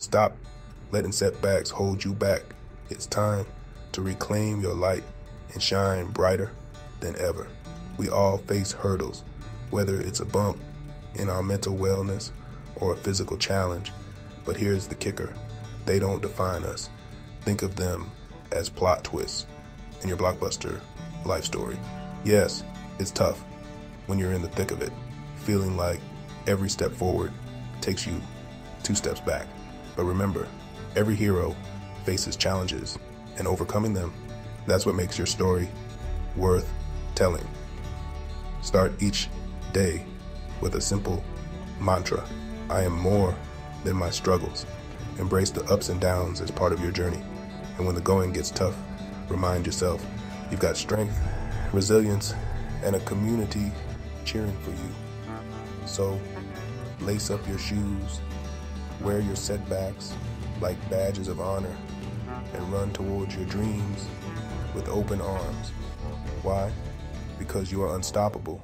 Stop letting setbacks hold you back. It's time to reclaim your light and shine brighter than ever. We all face hurdles, whether it's a bump in our mental wellness or a physical challenge. But here's the kicker they don't define us. Think of them as plot twists in your blockbuster life story. Yes, it's tough when you're in the thick of it, feeling like every step forward takes you two steps back. But remember, every hero faces challenges, and overcoming them, that's what makes your story worth telling. Start each day with a simple mantra I am more than my struggles. Embrace the ups and downs as part of your journey. And when the going gets tough, remind yourself you've got strength, resilience, and a community cheering for you. So, lace up your shoes, wear your setbacks like badges of honor, and run towards your dreams with open arms. Why? Because you are unstoppable